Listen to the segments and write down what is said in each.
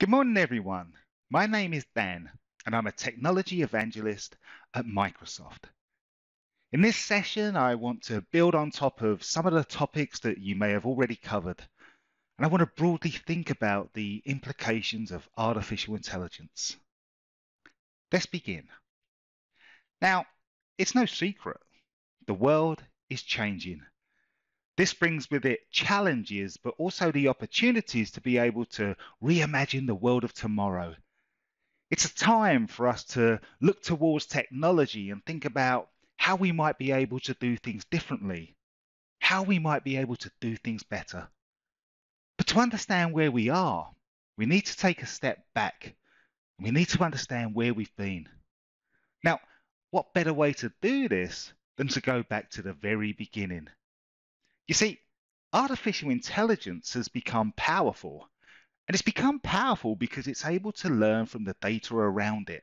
Good morning, everyone. My name is Dan, and I'm a technology evangelist at Microsoft. In this session, I want to build on top of some of the topics that you may have already covered, and I want to broadly think about the implications of artificial intelligence. Let's begin. Now, it's no secret, the world is changing. This brings with it challenges, but also the opportunities to be able to reimagine the world of tomorrow. It's a time for us to look towards technology and think about how we might be able to do things differently, how we might be able to do things better. But to understand where we are, we need to take a step back. We need to understand where we've been. Now, what better way to do this than to go back to the very beginning? You see, artificial intelligence has become powerful, and it's become powerful because it's able to learn from the data around it.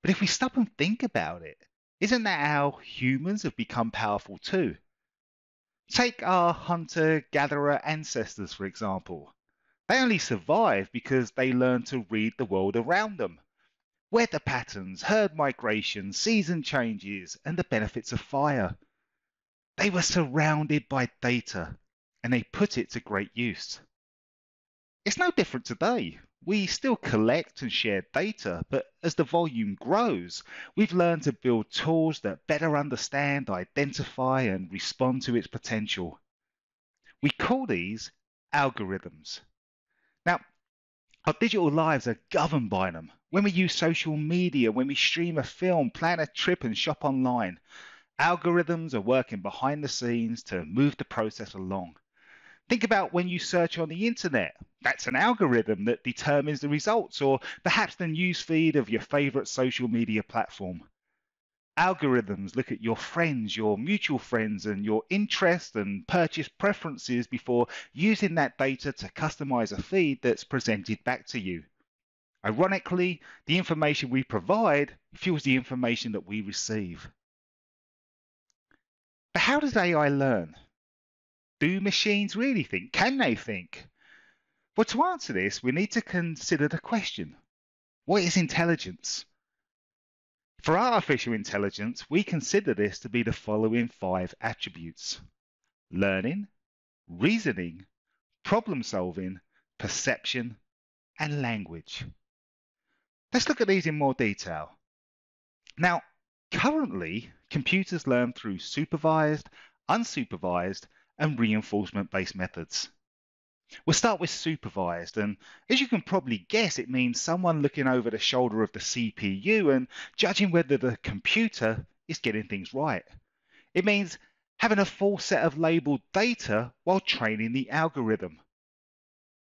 But if we stop and think about it, isn't that how humans have become powerful too? Take our hunter gatherer ancestors, for example. They only survived because they learned to read the world around them. Weather patterns, herd migration, season changes, and the benefits of fire. They were surrounded by data and they put it to great use. It's no different today. We still collect and share data, but as the volume grows, we've learned to build tools that better understand, identify, and respond to its potential. We call these algorithms. Now, our digital lives are governed by them. When we use social media, when we stream a film, plan a trip, and shop online, Algorithms are working behind the scenes to move the process along. Think about when you search on the internet. That's an algorithm that determines the results, or perhaps the newsfeed of your favorite social media platform. Algorithms look at your friends, your mutual friends, and your interests and purchase preferences before using that data to customize a feed that's presented back to you. Ironically, the information we provide fuels the information that we receive. But how does AI learn? Do machines really think? Can they think? Well, to answer this, we need to consider the question what is intelligence? For artificial intelligence, we consider this to be the following five attributes learning, reasoning, problem solving, perception, and language. Let's look at these in more detail. Now, Currently, computers learn through supervised, unsupervised, and reinforcement based methods. We'll start with supervised, and as you can probably guess, it means someone looking over the shoulder of the CPU and judging whether the computer is getting things right. It means having a full set of labeled data while training the algorithm.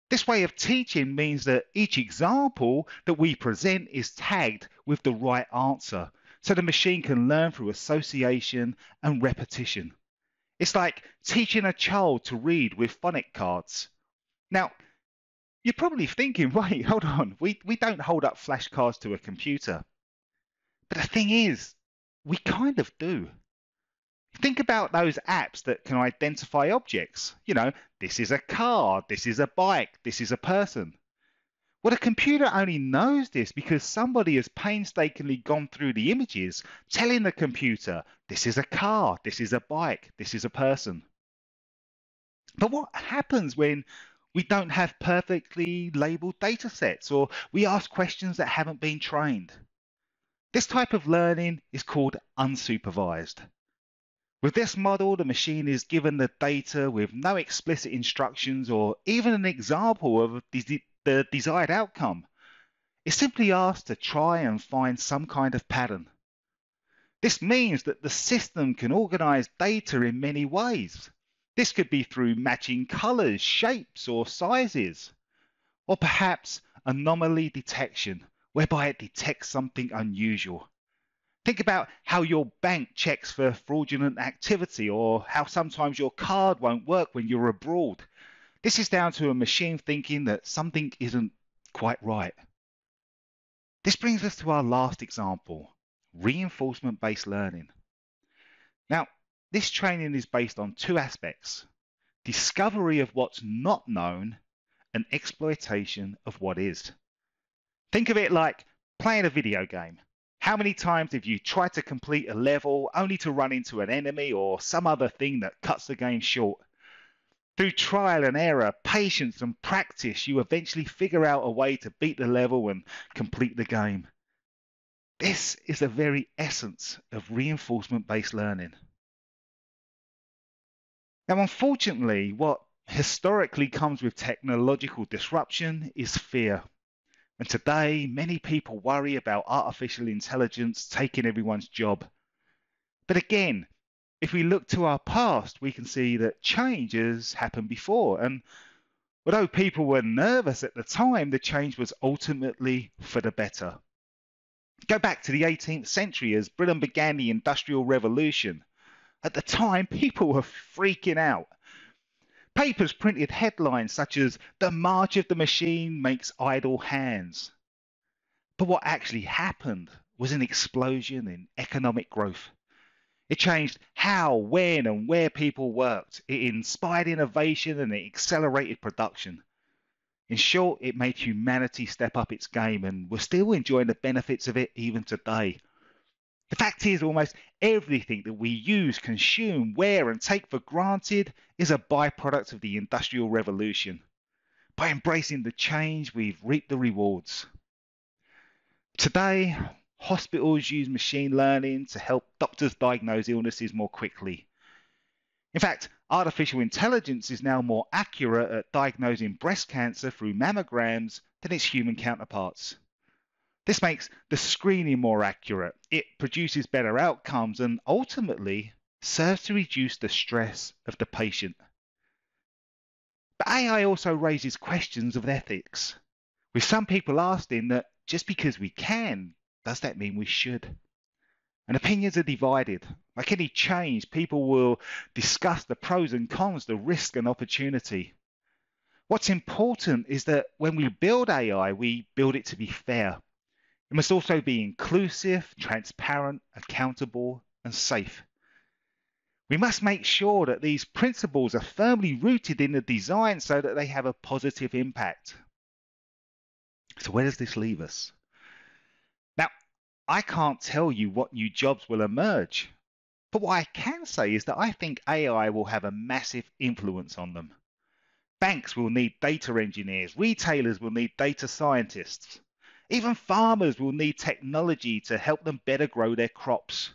This way of teaching means that each example that we present is tagged with the right answer so the machine can learn through association and repetition. It's like teaching a child to read with phonic cards. Now, you're probably thinking, wait, hold on, we, we don't hold up flashcards to a computer. But the thing is, we kind of do. Think about those apps that can identify objects. You know, this is a car, this is a bike, this is a person. Well, a computer only knows this because somebody has painstakingly gone through the images, telling the computer, this is a car, this is a bike, this is a person. But what happens when we don't have perfectly labeled data sets or we ask questions that haven't been trained? This type of learning is called unsupervised. With this model, the machine is given the data with no explicit instructions or even an example of the desired outcome. It's simply asked to try and find some kind of pattern. This means that the system can organize data in many ways. This could be through matching colors, shapes, or sizes, or perhaps anomaly detection, whereby it detects something unusual. Think about how your bank checks for fraudulent activity, or how sometimes your card won't work when you're abroad. This is down to a machine thinking that something isn't quite right. This brings us to our last example, reinforcement based learning. Now, this training is based on two aspects discovery of what's not known and exploitation of what is. Think of it like playing a video game. How many times have you tried to complete a level only to run into an enemy or some other thing that cuts the game short? Through trial and error, patience and practice, you eventually figure out a way to beat the level and complete the game. This is the very essence of reinforcement based learning. Now, unfortunately, what historically comes with technological disruption is fear. And today, many people worry about artificial intelligence taking everyone's job. But again, if we look to our past, we can see that change has happened before. And although people were nervous at the time, the change was ultimately for the better. Go back to the 18th century as Britain began the Industrial Revolution. At the time, people were freaking out. Papers printed headlines such as, The March of the Machine Makes Idle Hands. But what actually happened was an explosion in economic growth. It changed how, when, and where people worked. It inspired innovation and it accelerated production. In short, it made humanity step up its game, and we're still enjoying the benefits of it even today. The fact is, almost everything that we use, consume, wear, and take for granted is a byproduct of the Industrial Revolution. By embracing the change, we've reaped the rewards. Today, Hospitals use machine learning to help doctors diagnose illnesses more quickly. In fact, artificial intelligence is now more accurate at diagnosing breast cancer through mammograms than its human counterparts. This makes the screening more accurate, it produces better outcomes, and ultimately serves to reduce the stress of the patient. But AI also raises questions of ethics, with some people asking that just because we can does that mean we should? And opinions are divided. Like any change, people will discuss the pros and cons, the risk and opportunity. What's important is that when we build AI, we build it to be fair. It must also be inclusive, transparent, accountable, and safe. We must make sure that these principles are firmly rooted in the design so that they have a positive impact. So, where does this leave us? I can't tell you what new jobs will emerge. But what I can say is that I think AI will have a massive influence on them. Banks will need data engineers, retailers will need data scientists, even farmers will need technology to help them better grow their crops.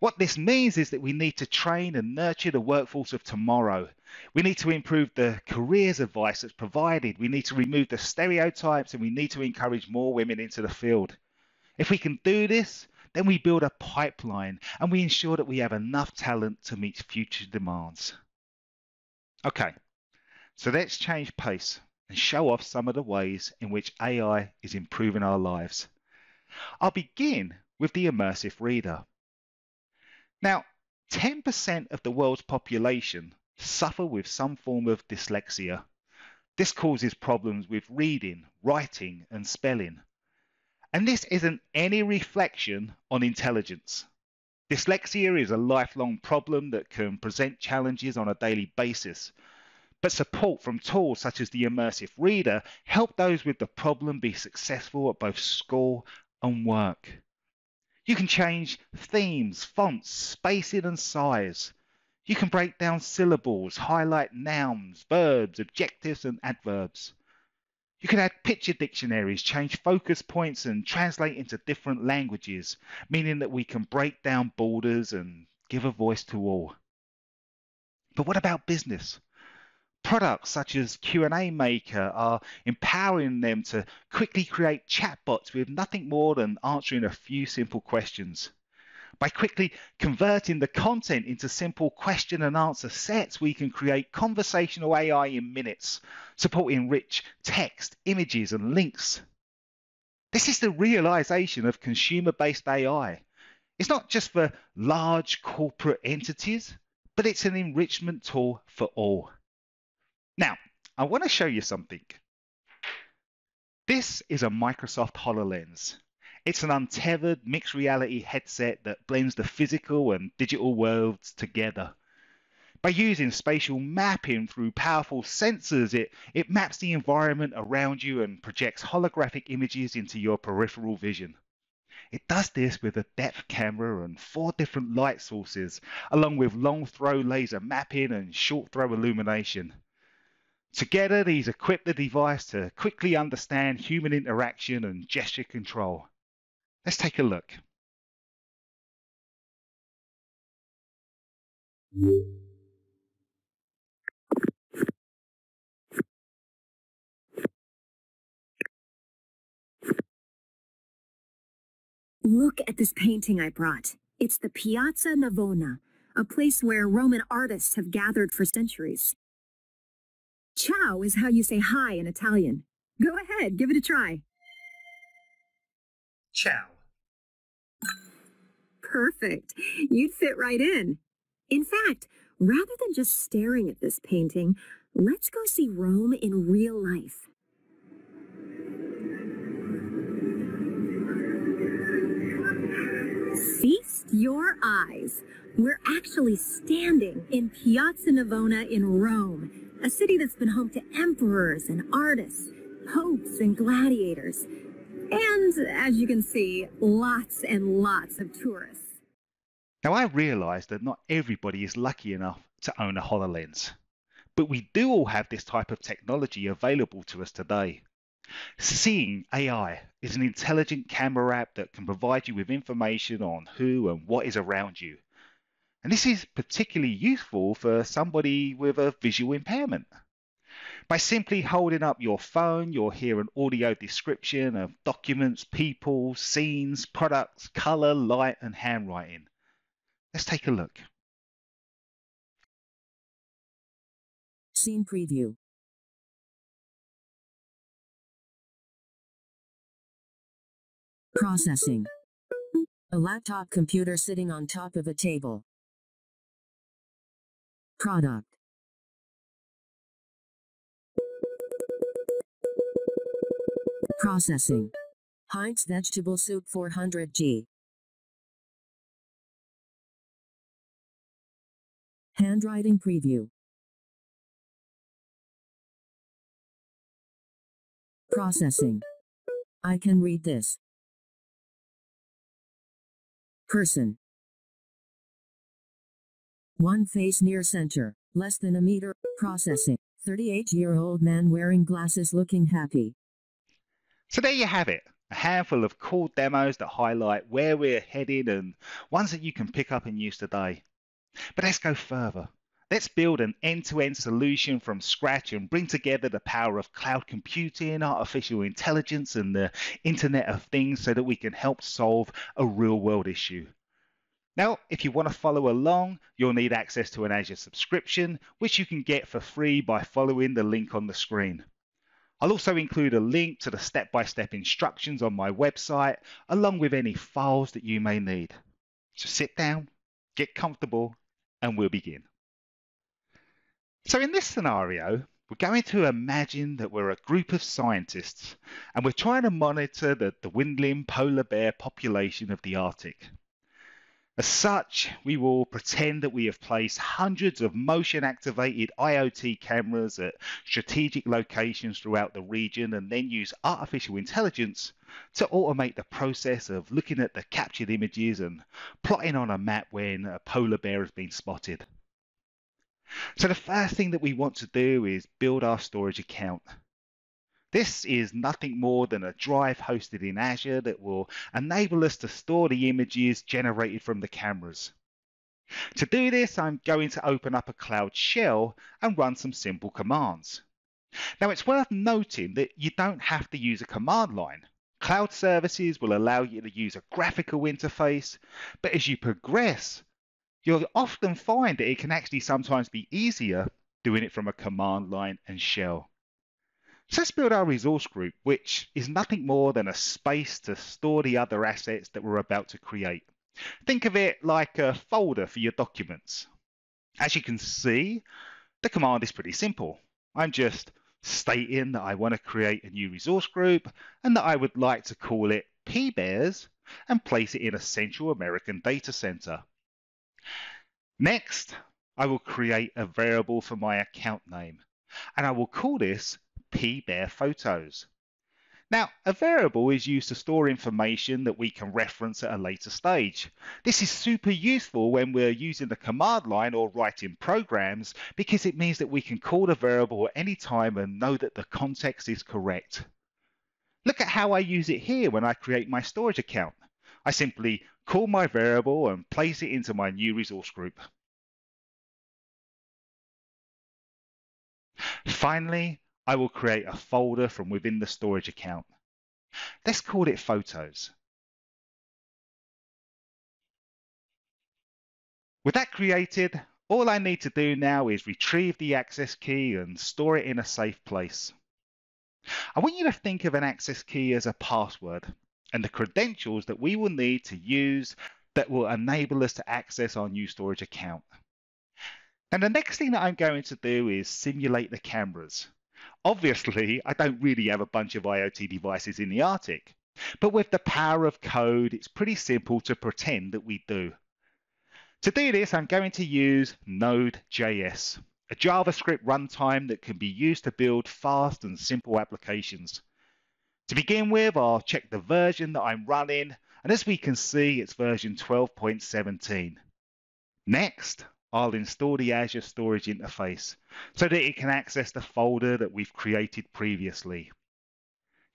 What this means is that we need to train and nurture the workforce of tomorrow. We need to improve the careers advice that's provided. We need to remove the stereotypes and we need to encourage more women into the field. If we can do this, then we build a pipeline and we ensure that we have enough talent to meet future demands. Okay, so let's change pace and show off some of the ways in which AI is improving our lives. I'll begin with the immersive reader. Now, 10% of the world's population suffer with some form of dyslexia. This causes problems with reading, writing, and spelling. And this isn't any reflection on intelligence. Dyslexia is a lifelong problem that can present challenges on a daily basis. But support from tools such as the Immersive Reader help those with the problem be successful at both school and work. You can change themes, fonts, spacing, and size. You can break down syllables, highlight nouns, verbs, adjectives, and adverbs. You can add picture dictionaries, change focus points, and translate into different languages, meaning that we can break down borders and give a voice to all. But what about business? Products such as QnA Maker are empowering them to quickly create chatbots with nothing more than answering a few simple questions. By quickly converting the content into simple question and answer sets, we can create conversational AI in minutes, supporting rich text, images, and links. This is the realization of consumer based AI. It's not just for large corporate entities, but it's an enrichment tool for all. Now, I want to show you something. This is a Microsoft HoloLens. It's an untethered mixed reality headset that blends the physical and digital worlds together. By using spatial mapping through powerful sensors, it, it maps the environment around you and projects holographic images into your peripheral vision. It does this with a depth camera and four different light sources, along with long throw laser mapping and short throw illumination. Together, these equip the device to quickly understand human interaction and gesture control. Let's take a look. Look at this painting I brought. It's the Piazza Navona, a place where Roman artists have gathered for centuries. Ciao is how you say hi in Italian. Go ahead, give it a try. Ciao. Perfect. You'd fit right in. In fact, rather than just staring at this painting, let's go see Rome in real life. Feast your eyes. We're actually standing in Piazza Navona in Rome, a city that's been home to emperors and artists, popes and gladiators. And, as you can see, lots and lots of tourists. Now, I realise that not everybody is lucky enough to own a HoloLens, but we do all have this type of technology available to us today. Seeing AI is an intelligent camera app that can provide you with information on who and what is around you. And this is particularly useful for somebody with a visual impairment. By simply holding up your phone, you'll hear an audio description of documents, people, scenes, products, color, light, and handwriting. Let's take a look. Scene preview. Processing. A laptop computer sitting on top of a table. Product. Processing. Heinz Vegetable Soup 400G. Handwriting preview. Processing. I can read this. Person. One face near center, less than a meter, processing. 38 year old man wearing glasses looking happy. So there you have it. A handful of cool demos that highlight where we're headed and ones that you can pick up and use today. But let's go further. Let's build an end to end solution from scratch and bring together the power of cloud computing, artificial intelligence, and the Internet of Things so that we can help solve a real world issue. Now, if you want to follow along, you'll need access to an Azure subscription, which you can get for free by following the link on the screen. I'll also include a link to the step by step instructions on my website, along with any files that you may need. So sit down, get comfortable, and we'll begin. So in this scenario, we're going to imagine that we're a group of scientists and we're trying to monitor the dwindling polar bear population of the Arctic. As such, we will pretend that we have placed hundreds of motion activated IoT cameras at strategic locations throughout the region and then use artificial intelligence to automate the process of looking at the captured images and plotting on a map when a polar bear has been spotted. So the first thing that we want to do is build our storage account. This is nothing more than a drive hosted in Azure that will enable us to store the images generated from the cameras. To do this, I'm going to open up a Cloud Shell and run some simple commands. Now it's worth noting that you don't have to use a command line. Cloud services will allow you to use a graphical interface, but as you progress, you'll often find that it can actually sometimes be easier doing it from a command line and shell. So let's build our resource group, which is nothing more than a space to store the other assets that we're about to create. Think of it like a folder for your documents. As you can see, the command is pretty simple. I'm just stating that I want to create a new resource group and that I would like to call it PBears and place it in a Central American data center. Next, I will create a variable for my account name, and I will call this pbearphotos. Now, a variable is used to store information that we can reference at a later stage. This is super useful when we're using the command line or writing programs because it means that we can call the variable at any time and know that the context is correct. Look at how I use it here when I create my storage account. I simply call my variable and place it into my new resource group. Finally, I will create a folder from within the storage account. Let's call it photos. With that created, all I need to do now is retrieve the access key and store it in a safe place. I want you to think of an access key as a password and the credentials that we will need to use that will enable us to access our new storage account. And the next thing that I'm going to do is simulate the cameras. Obviously, I don't really have a bunch of IoT devices in the Arctic, but with the power of code, it's pretty simple to pretend that we do. To do this, I'm going to use Node.js, a JavaScript runtime that can be used to build fast and simple applications. To begin with, I'll check the version that I'm running, and as we can see, it's version 12.17. Next, I'll install the Azure Storage Interface so that it can access the folder that we've created previously.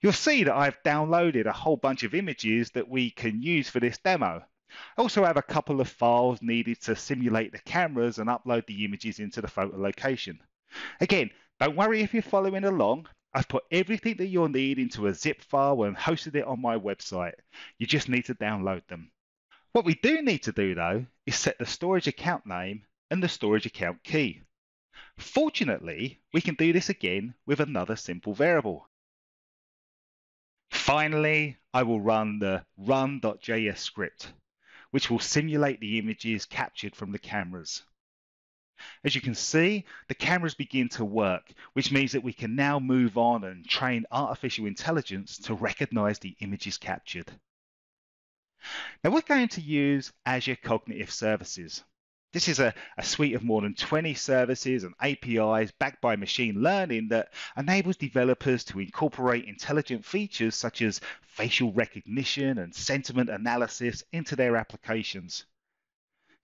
You'll see that I've downloaded a whole bunch of images that we can use for this demo. I also have a couple of files needed to simulate the cameras and upload the images into the photo location. Again, don't worry if you're following along. I've put everything that you'll need into a zip file and hosted it on my website. You just need to download them. What we do need to do though is set the storage account name and the storage account key. Fortunately, we can do this again with another simple variable. Finally, I will run the run.js script, which will simulate the images captured from the cameras. As you can see, the cameras begin to work, which means that we can now move on and train artificial intelligence to recognize the images captured. Now we're going to use Azure Cognitive Services. This is a, a, suite of more than 20 services and APIs backed by machine learning that enables developers to incorporate intelligent features such as facial recognition and sentiment analysis into their applications.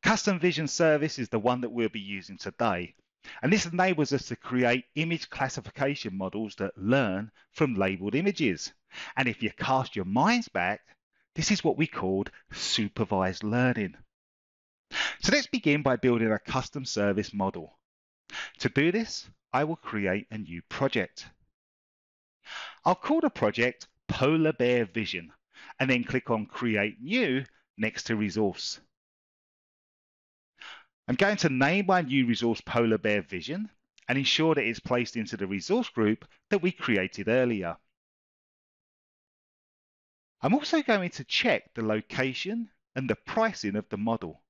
Custom Vision Service is the one that we'll be using today. And this enables us to create image classification models that learn from labeled images. And if you cast your minds back this is what we called supervised learning. So let's begin by building a custom service model. To do this, I will create a new project. I'll call the project Polar Bear Vision and then click on Create New next to Resource. I'm going to name my new resource Polar Bear Vision and ensure that it's placed into the resource group that we created earlier. I'm also going to check the location and the pricing of the model.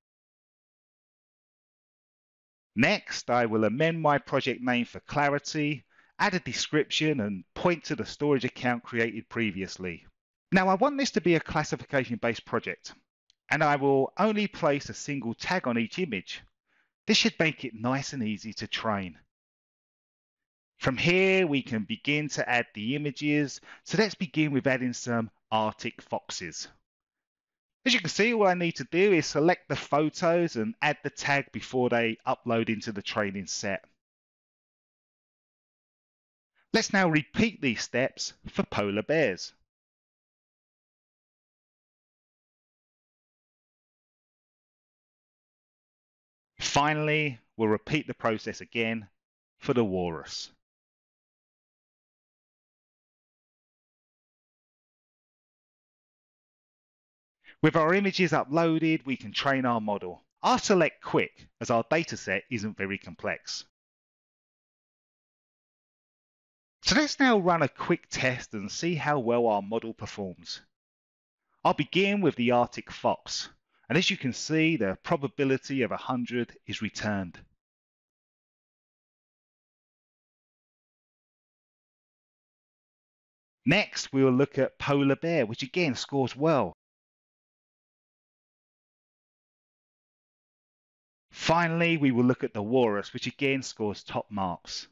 Next, I will amend my project name for clarity, add a description and point to the storage account created previously. Now I want this to be a classification based project and I will only place a single tag on each image. This should make it nice and easy to train. From here, we can begin to add the images. So let's begin with adding some Arctic foxes. As you can see, all I need to do is select the photos and add the tag before they upload into the training set. Let's now repeat these steps for polar bears. Finally, we'll repeat the process again for the walrus. With our images uploaded, we can train our model. I'll select quick as our dataset isn't very complex. So let's now run a quick test and see how well our model performs. I'll begin with the Arctic fox. And as you can see, the probability of 100 is returned. Next, we will look at polar bear, which again scores well. Finally, we will look at the Walrus, which again scores top marks.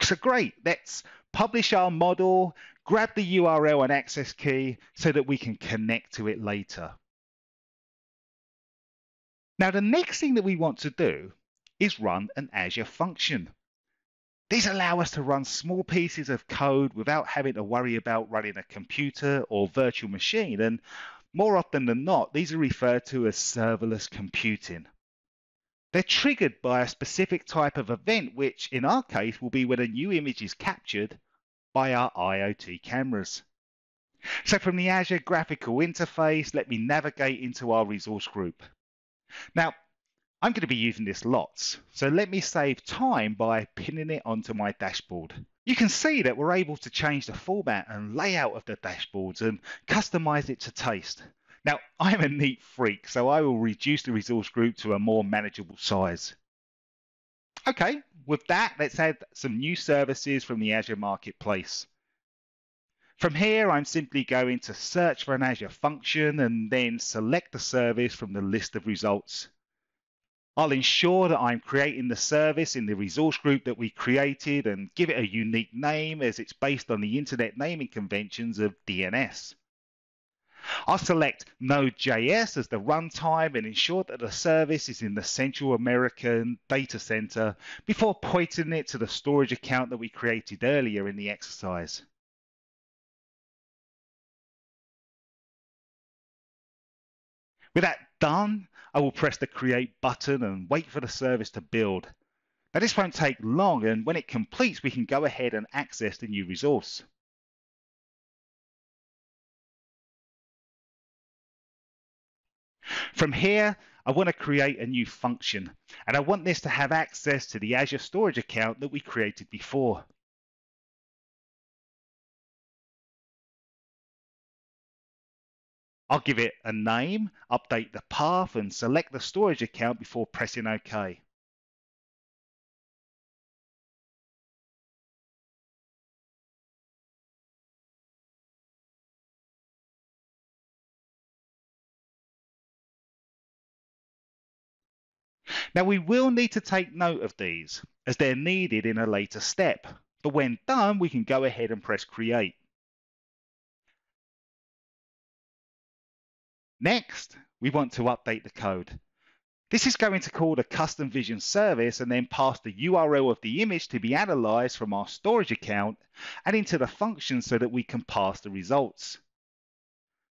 So great, let's publish our model, grab the URL and access key so that we can connect to it later. Now, the next thing that we want to do is run an Azure function. These allow us to run small pieces of code without having to worry about running a computer or virtual machine. And more often than not, these are referred to as serverless computing. They're triggered by a specific type of event, which in our case will be when a new image is captured by our IoT cameras. So from the Azure graphical interface, let me navigate into our resource group. Now, I'm going to be using this lots, so let me save time by pinning it onto my dashboard. You can see that we're able to change the format and layout of the dashboards and customize it to taste. Now, I'm a neat freak, so I will reduce the resource group to a more manageable size. Okay, with that, let's add some new services from the Azure Marketplace. From here, I'm simply going to search for an Azure function and then select the service from the list of results. I'll ensure that I'm creating the service in the resource group that we created and give it a unique name as it's based on the internet naming conventions of DNS. I'll select Node.js as the runtime and ensure that the service is in the Central American data center before pointing it to the storage account that we created earlier in the exercise. With that done, I will press the create button and wait for the service to build. Now this won't take long and when it completes we can go ahead and access the new resource. From here, I want to create a new function and I want this to have access to the Azure storage account that we created before. I'll give it a name, update the path, and select the storage account before pressing OK. Now we will need to take note of these as they're needed in a later step, but when done we can go ahead and press create. Next, we want to update the code. This is going to call the custom vision service and then pass the URL of the image to be analyzed from our storage account and into the function so that we can pass the results.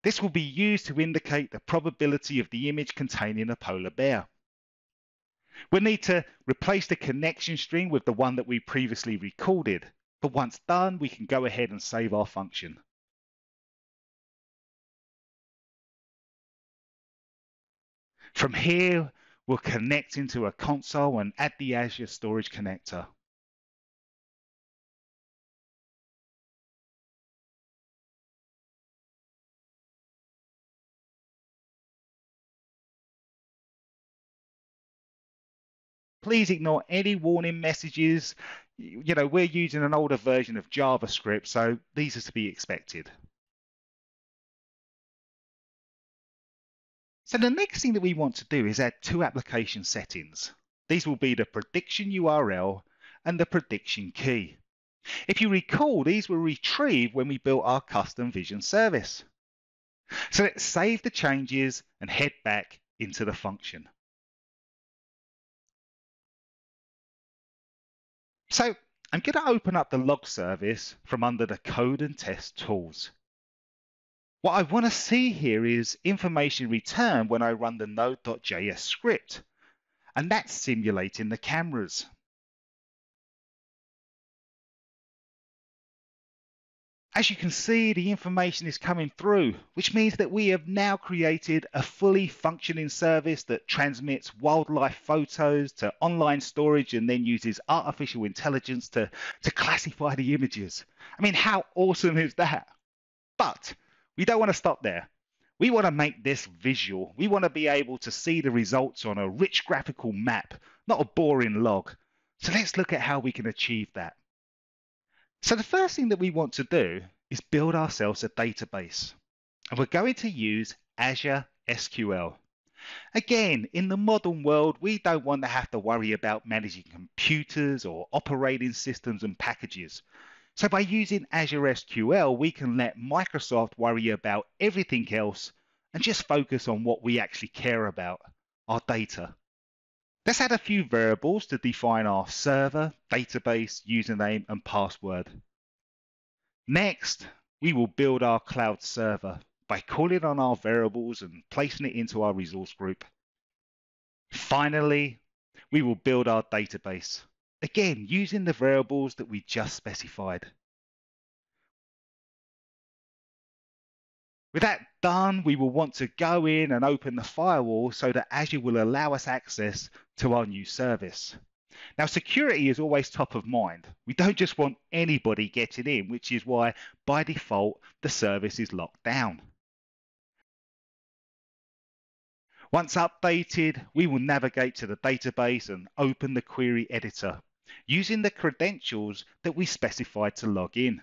This will be used to indicate the probability of the image containing a polar bear. We'll need to replace the connection string with the one that we previously recorded, but once done, we can go ahead and save our function. From here, we'll connect into a console and add the Azure Storage Connector. Please ignore any warning messages. You know, we're using an older version of JavaScript, so these are to be expected. So the next thing that we want to do is add two application settings. These will be the prediction URL and the prediction key. If you recall, these were retrieved when we built our custom vision service. So let's save the changes and head back into the function. So I'm going to open up the log service from under the code and test tools. What I want to see here is information returned when I run the node.js script, and that's simulating the cameras. As you can see, the information is coming through, which means that we have now created a fully functioning service that transmits wildlife photos to online storage and then uses artificial intelligence to, to classify the images. I mean, how awesome is that? But we don't want to stop there. We want to make this visual. We want to be able to see the results on a rich graphical map, not a boring log. So let's look at how we can achieve that. So the first thing that we want to do is build ourselves a database. And we're going to use Azure SQL. Again, in the modern world, we don't want to have to worry about managing computers or operating systems and packages. So by using Azure SQL, we can let Microsoft worry about everything else and just focus on what we actually care about, our data. Let's add a few variables to define our server, database, username, and password. Next, we will build our cloud server by calling on our variables and placing it into our resource group. Finally, we will build our database, again using the variables that we just specified. With that done, we will want to go in and open the firewall so that Azure will allow us access to our new service. Now, security is always top of mind. We don't just want anybody getting in, which is why, by default, the service is locked down. Once updated, we will navigate to the database and open the query editor using the credentials that we specified to log in.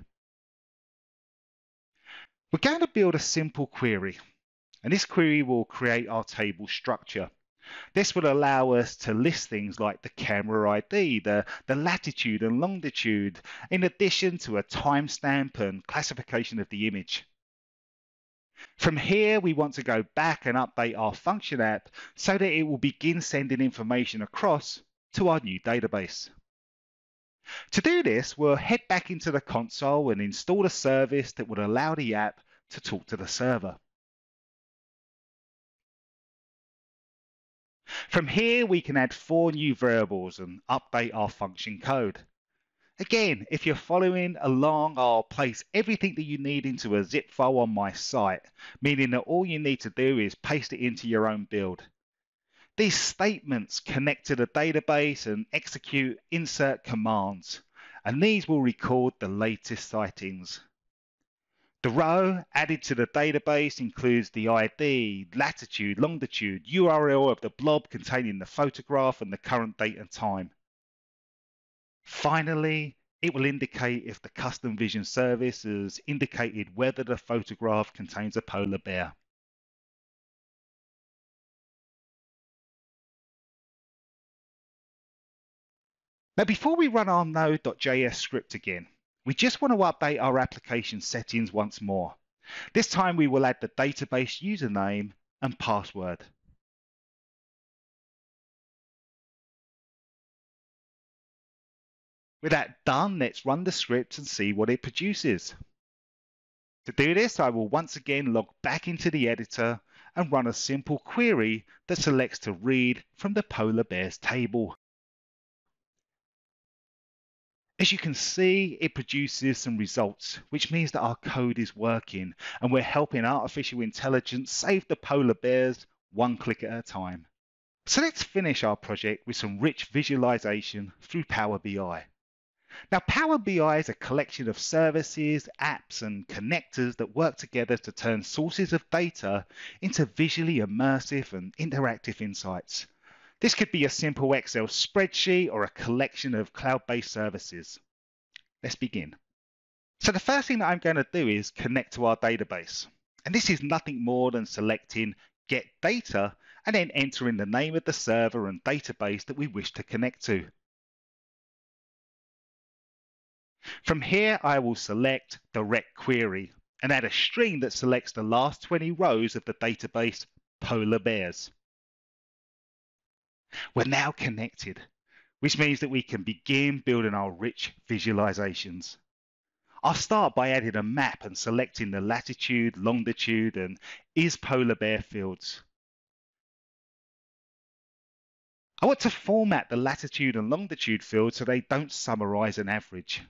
We're going to build a simple query, and this query will create our table structure. This will allow us to list things like the camera ID, the, the latitude and longitude, in addition to a timestamp and classification of the image. From here, we want to go back and update our function app so that it will begin sending information across to our new database. To do this, we'll head back into the console and install a service that would allow the app to talk to the server. From here, we can add four new variables and update our function code. Again, if you're following along, I'll place everything that you need into a zip file on my site, meaning that all you need to do is paste it into your own build. These statements connect to the database and execute insert commands, and these will record the latest sightings. The row added to the database includes the ID, latitude, longitude, URL of the blob containing the photograph and the current date and time. Finally, it will indicate if the custom vision service has indicated whether the photograph contains a polar bear. Now, before we run our node.js script again, we just want to update our application settings once more. This time we will add the database username and password. With that done, let's run the script and see what it produces. To do this, I will once again log back into the editor and run a simple query that selects to read from the polar bears table. As you can see, it produces some results, which means that our code is working and we're helping artificial intelligence save the polar bears one click at a time. So let's finish our project with some rich visualization through Power BI. Now, Power BI is a collection of services, apps, and connectors that work together to turn sources of data into visually immersive and interactive insights. This could be a simple Excel spreadsheet or a collection of cloud-based services. Let's begin. So the first thing that I'm going to do is connect to our database. And this is nothing more than selecting Get Data and then entering the name of the server and database that we wish to connect to. From here, I will select Direct Query and add a string that selects the last 20 rows of the database Polar Bears. We're now connected, which means that we can begin building our rich visualizations. I'll start by adding a map and selecting the latitude, longitude, and is polar bear fields. I want to format the latitude and longitude fields so they don't summarize an average.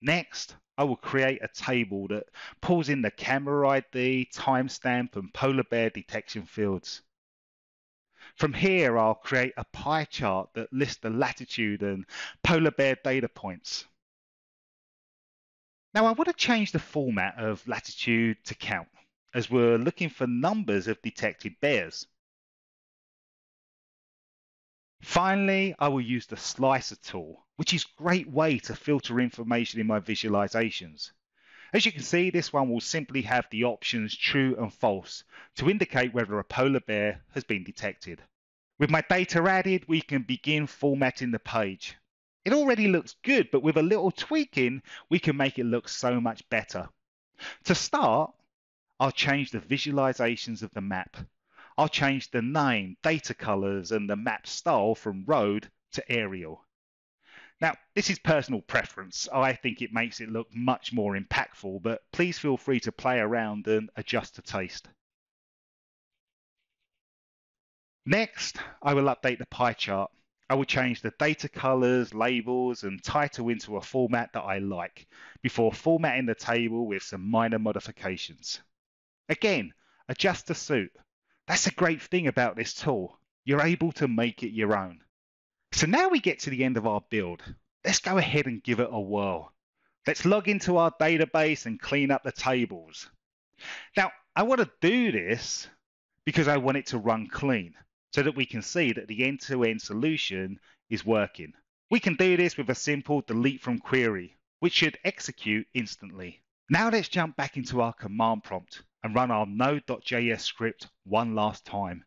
Next, I will create a table that pulls in the camera ID, timestamp, and polar bear detection fields. From here, I'll create a pie chart that lists the latitude and polar bear data points. Now I want to change the format of latitude to count as we're looking for numbers of detected bears. Finally, I will use the slicer tool, which is a great way to filter information in my visualizations. As you can see, this one will simply have the options true and false to indicate whether a polar bear has been detected. With my data added, we can begin formatting the page. It already looks good, but with a little tweaking, we can make it look so much better. To start, I'll change the visualizations of the map. I'll change the name, data colors, and the map style from road to aerial. Now, this is personal preference. I think it makes it look much more impactful, but please feel free to play around and adjust to taste. Next, I will update the pie chart. I will change the data colors, labels, and title into a format that I like before formatting the table with some minor modifications. Again, adjust to suit. That's a great thing about this tool. You're able to make it your own. So now we get to the end of our build. Let's go ahead and give it a whirl. Let's log into our database and clean up the tables. Now, I want to do this because I want it to run clean so that we can see that the end-to-end solution is working. We can do this with a simple delete from query, which should execute instantly. Now let's jump back into our command prompt and run our node.js script one last time.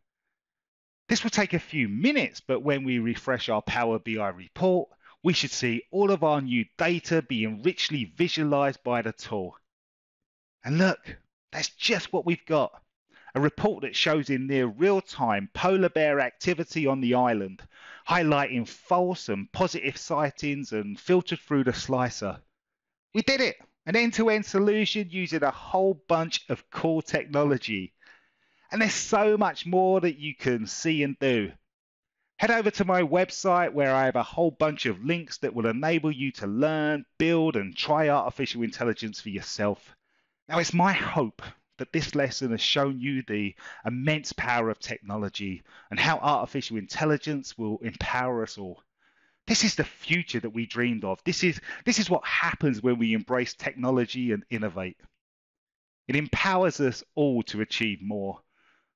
This will take a few minutes, but when we refresh our Power BI report, we should see all of our new data being richly visualized by the tool. And look, that's just what we've got. A report that shows in near real time polar bear activity on the island, highlighting false and positive sightings and filtered through the slicer. We did it! An end to end solution using a whole bunch of cool technology. And there's so much more that you can see and do. Head over to my website where I have a whole bunch of links that will enable you to learn, build, and try artificial intelligence for yourself. Now, it's my hope that this lesson has shown you the immense power of technology and how artificial intelligence will empower us all. This is the future that we dreamed of. This is, this is what happens when we embrace technology and innovate. It empowers us all to achieve more.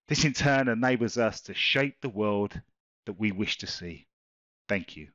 This in turn enables us to shape the world that we wish to see. Thank you.